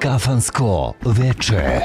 Kafansko veče.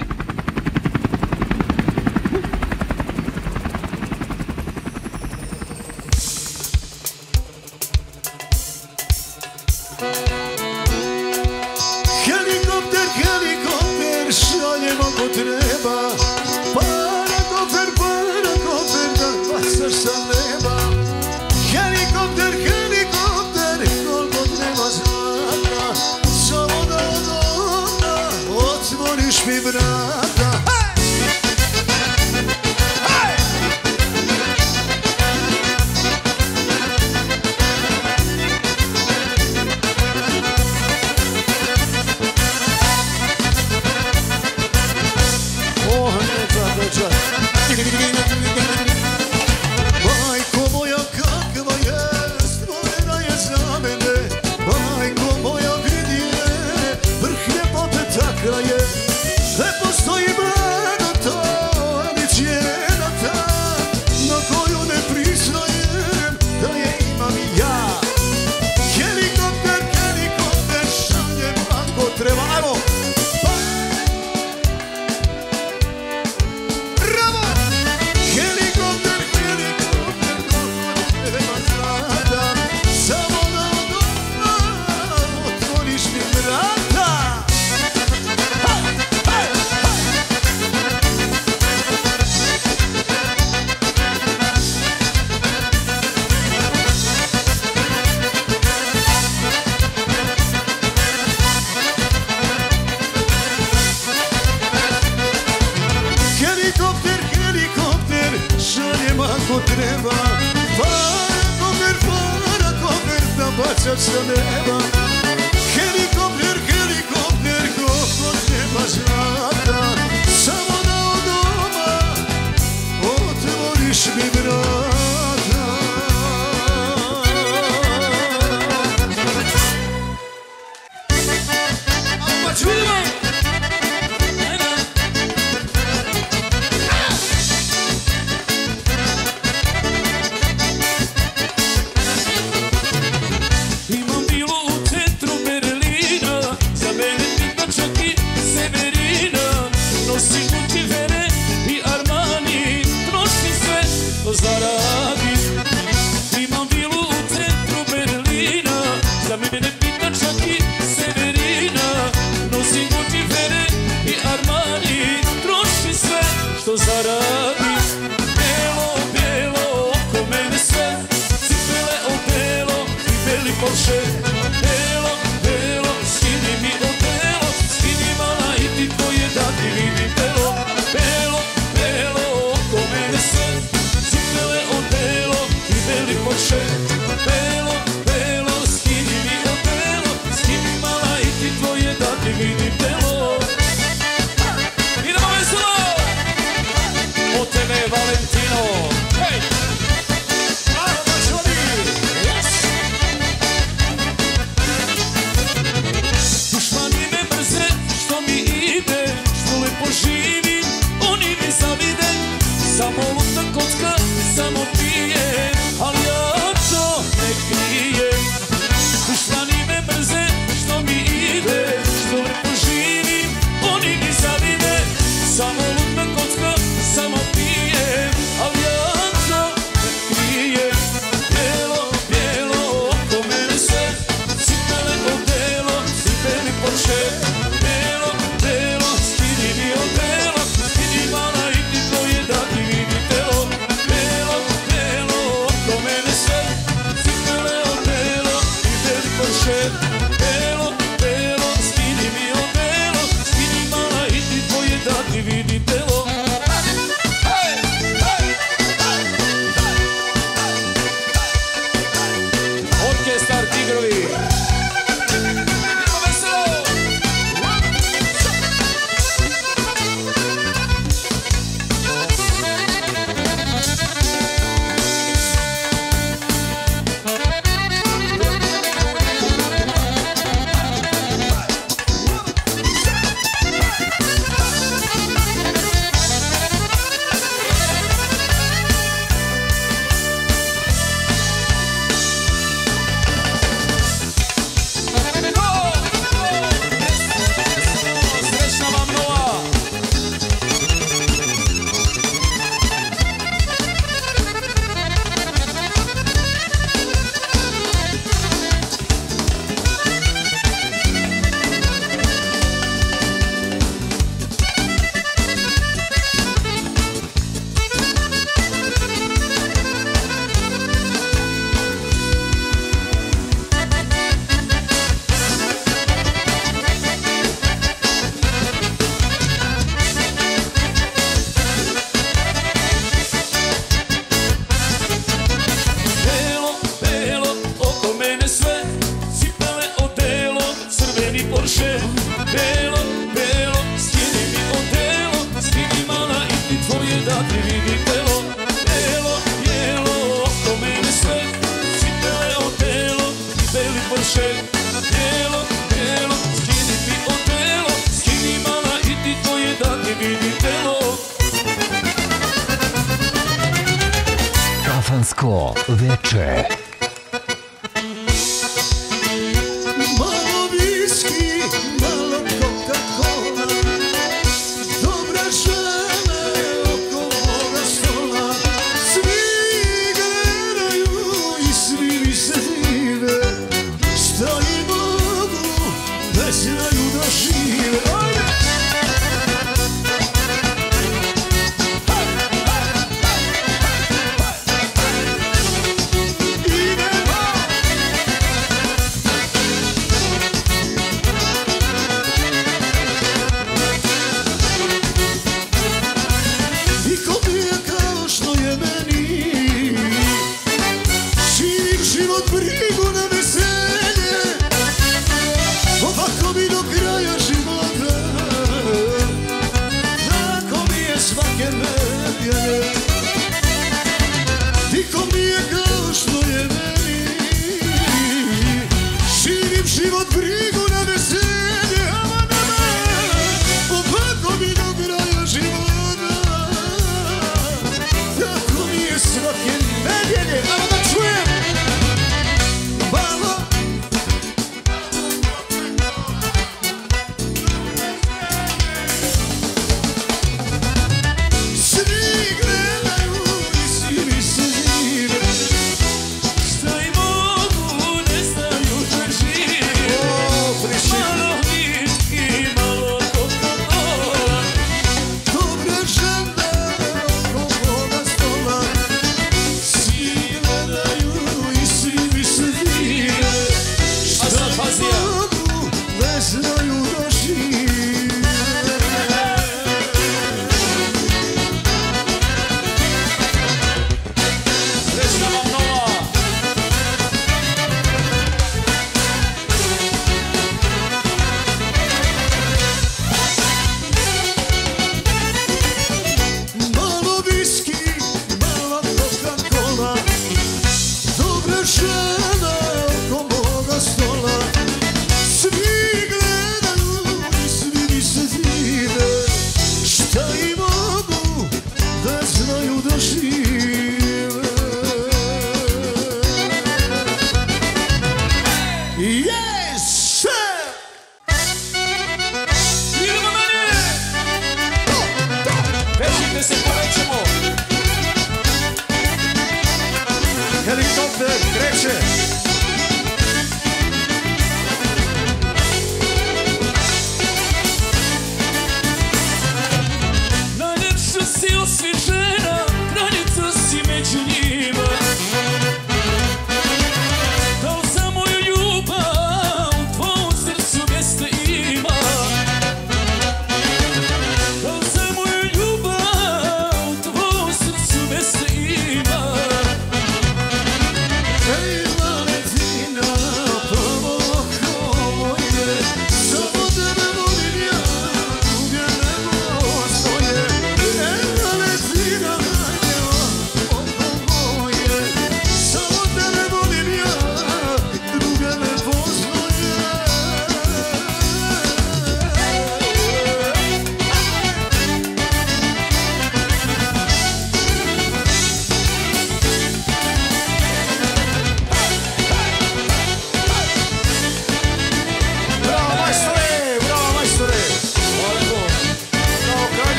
Svetsko veče.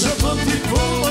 je vou te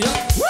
canción.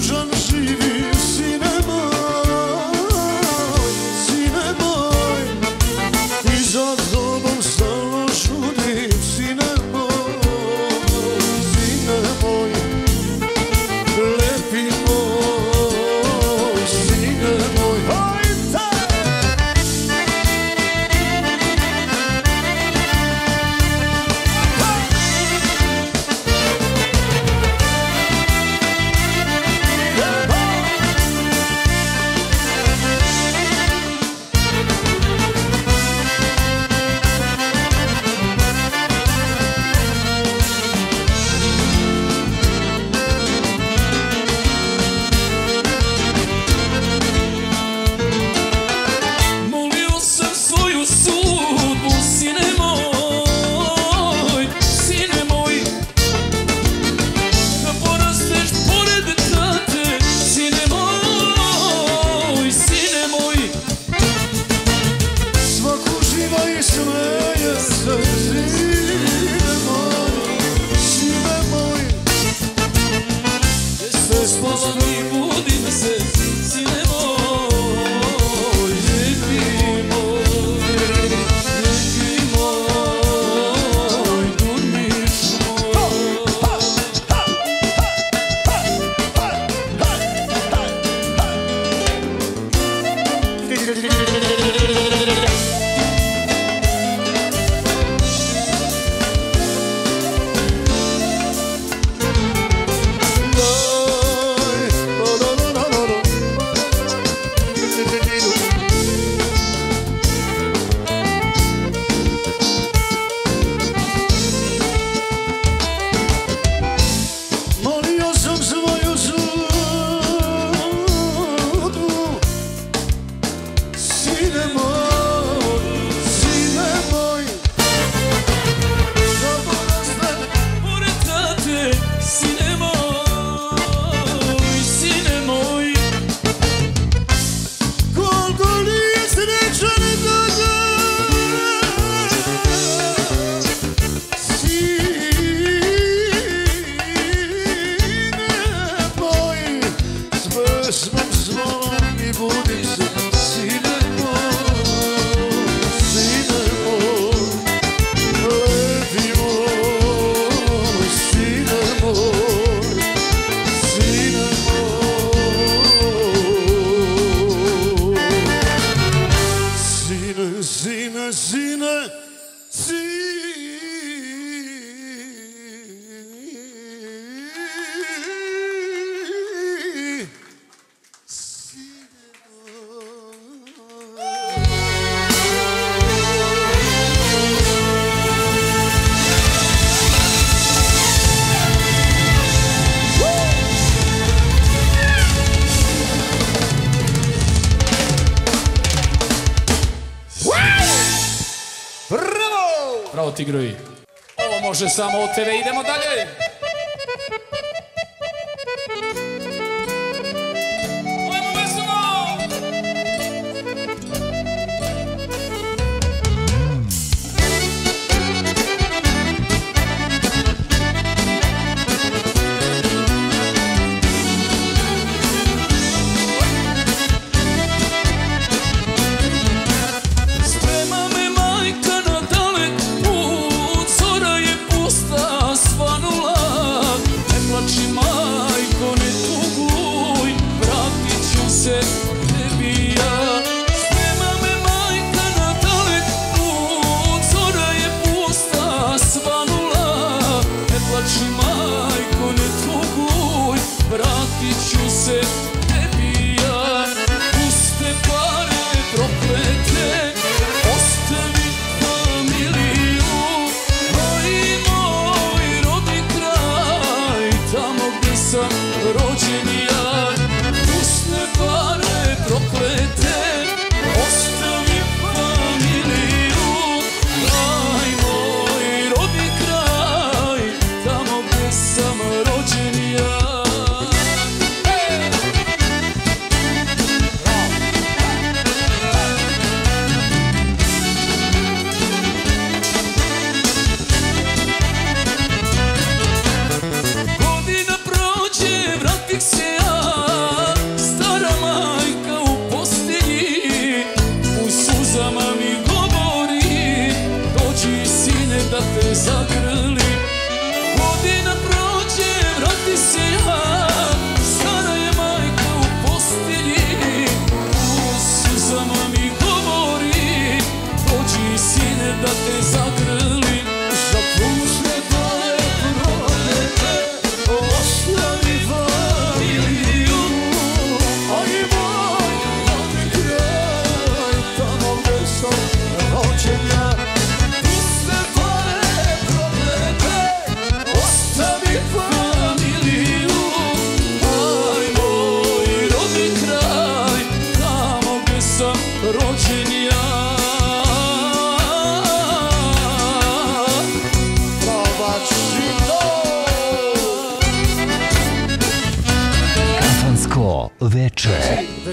jeune samo od tebe. Idemo dalje.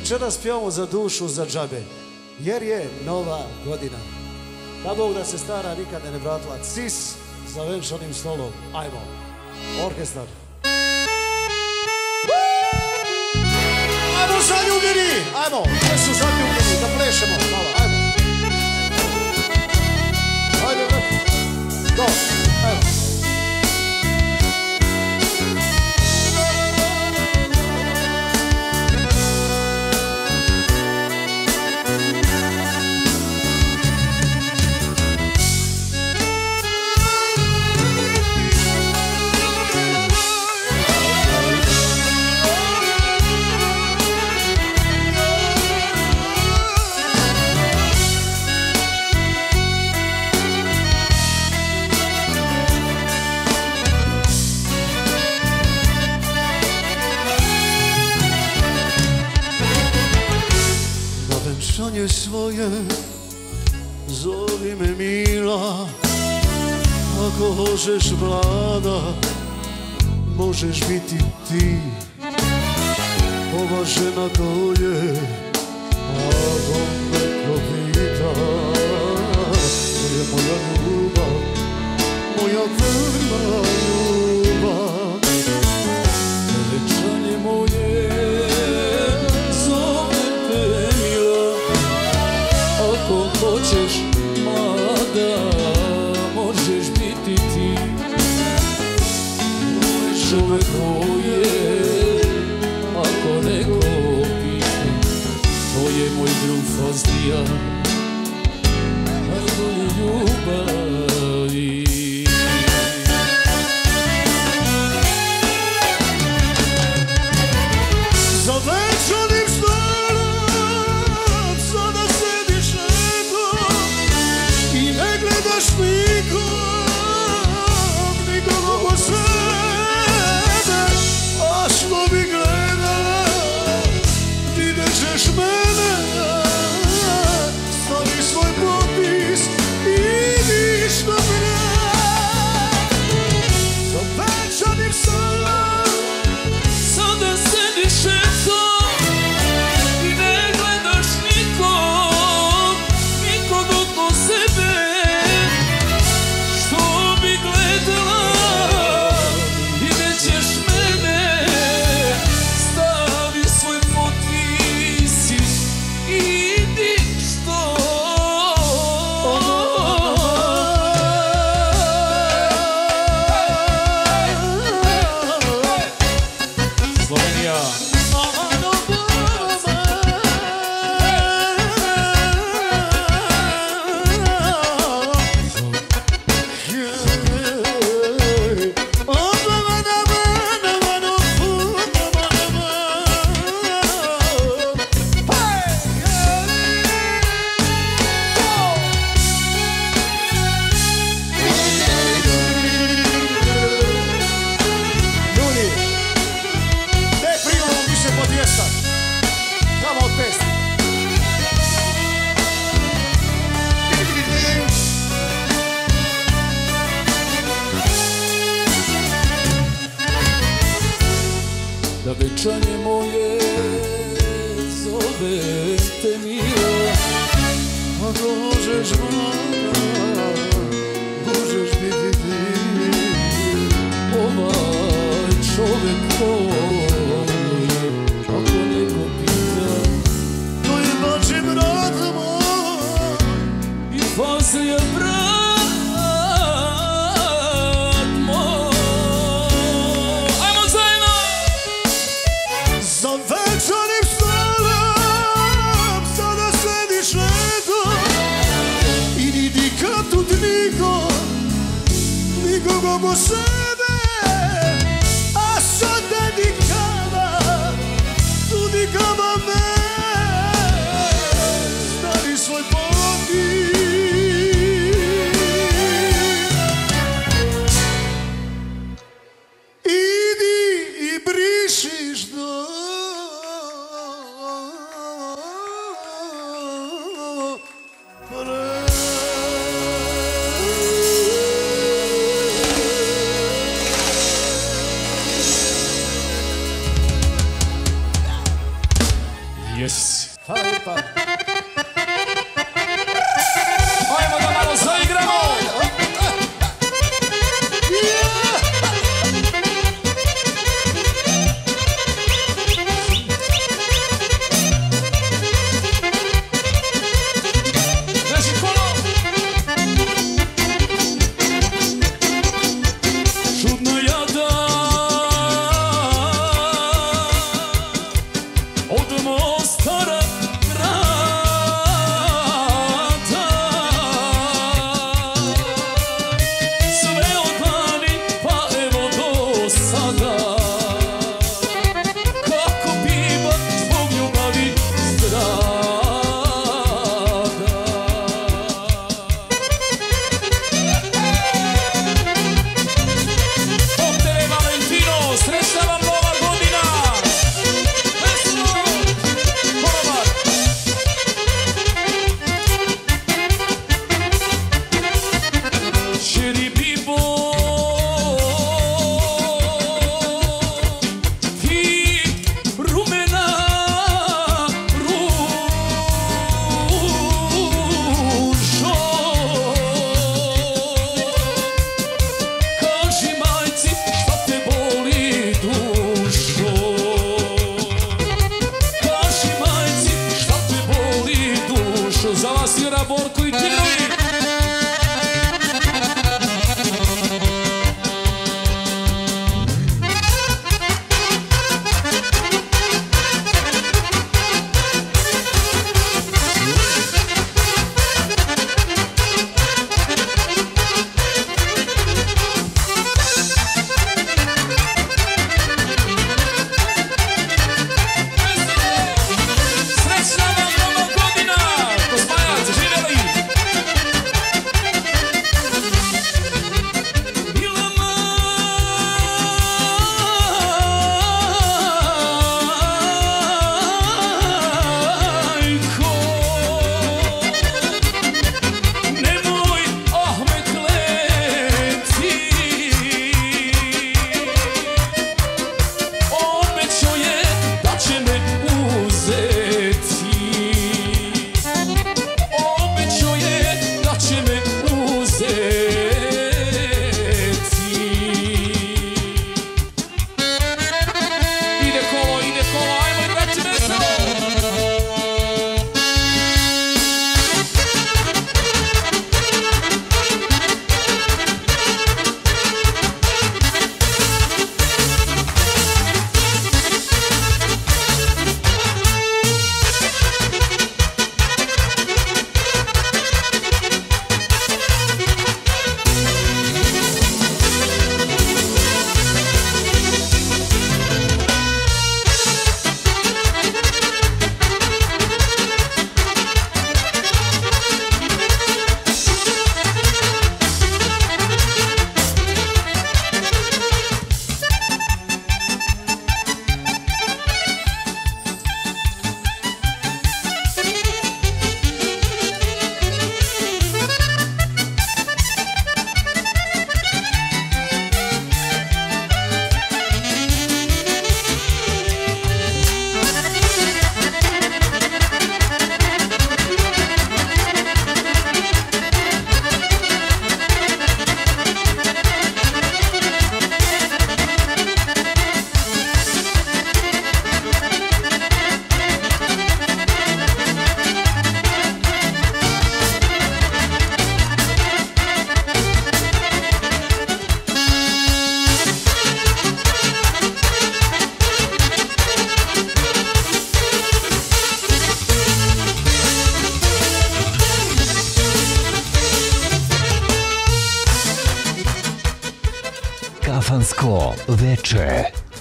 Večeras pjevamo za dušu, za džabe. Jer je nova godina. Da Bog da se stara nikada ne vratila. Cis za venčanim stolom. Ajmo. Orkestar. Ajmo zaljubljeni! Ajmo, gdje su zaljubljeni? Da plešemo. Malo, ajmo. Ajmo, ajmo. Dobro. Ako hožeš vlada, možeš biti ti. Ova žena dolje, ako me provita. To je moja ljubav, moja vrla ljubav. moj drug Fazdija Najbolji ljubav. srčanje moje zove mi. Milo A možeš vana, možeš biti ti. Ovaj čovjek koji